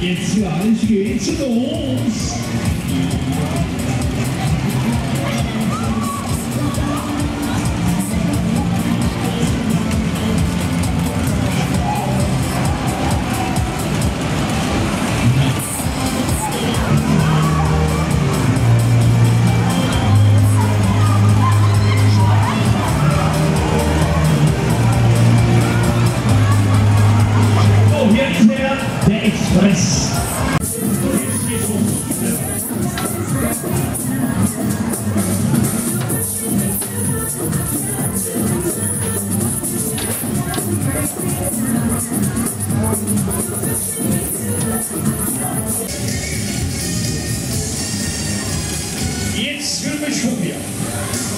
Jetzt gleich geht's los. экспресс. Jetzt für mich schon wieder.